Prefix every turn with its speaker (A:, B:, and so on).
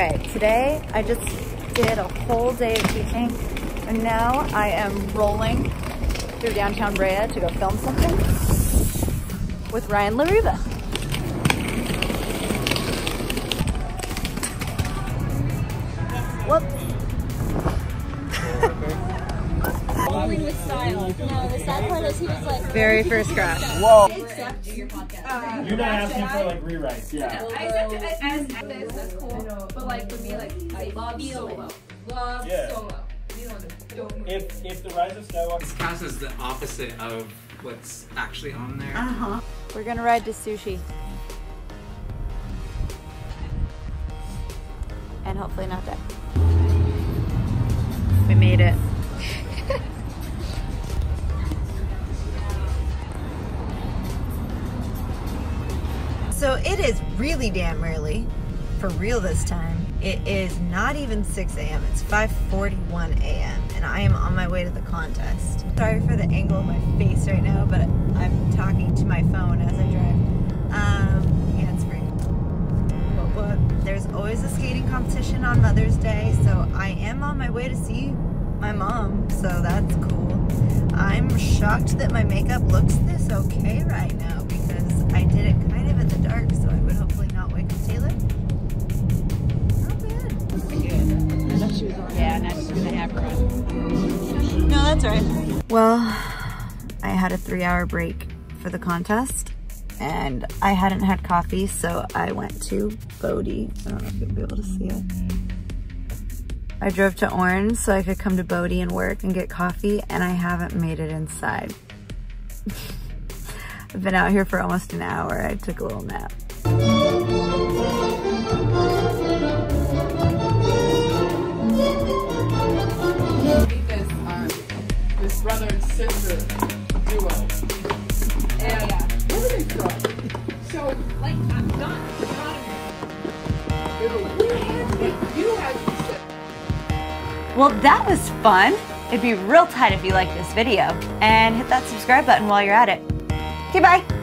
A: I just did a whole day of teaching and now I am rolling through downtown Brea to go film something with Ryan LaRiva. Whoops.
B: No, the sad part is he was like,
A: Very first crash.
C: Whoa.
B: accept your podcast.
C: You're not asking for like rewrites, yeah.
D: I accept it as this, that's cool. But like for me, like I love solo. Love
C: Yeah.
D: solo. You know, don't
C: If if the Rise of Skywalker
E: This cast is the opposite of what's actually on there.
A: Uh-huh. We're gonna ride to sushi. And hopefully not die. We made it.
F: So it is really damn early, for real this time. It is not even 6 a.m. It's 5:41 a.m. and I am on my way to the contest. Sorry for the angle of my face right now, but I'm talking to my phone as I drive. Um, hands free. There's always a skating competition on Mother's Day, so I am on my way to see my mom, so that's cool. I'm shocked that my makeup looks this okay right now because I did it kind
A: she's gonna have her
F: No, that's right. Well, I had a three hour break for the contest and I hadn't had coffee, so I went to Bodie. I don't know if you'll be able to see it. I drove to Orange so I could come to Bodie and work and get coffee, and I haven't made it inside. I've been out here for almost an hour. I took a little nap.
D: Brother and sister duo. And where were they from? So like I'm not
A: Well, that was fun. It'd be real tight if you liked this video. And hit that subscribe button while you're at it. Okay, bye.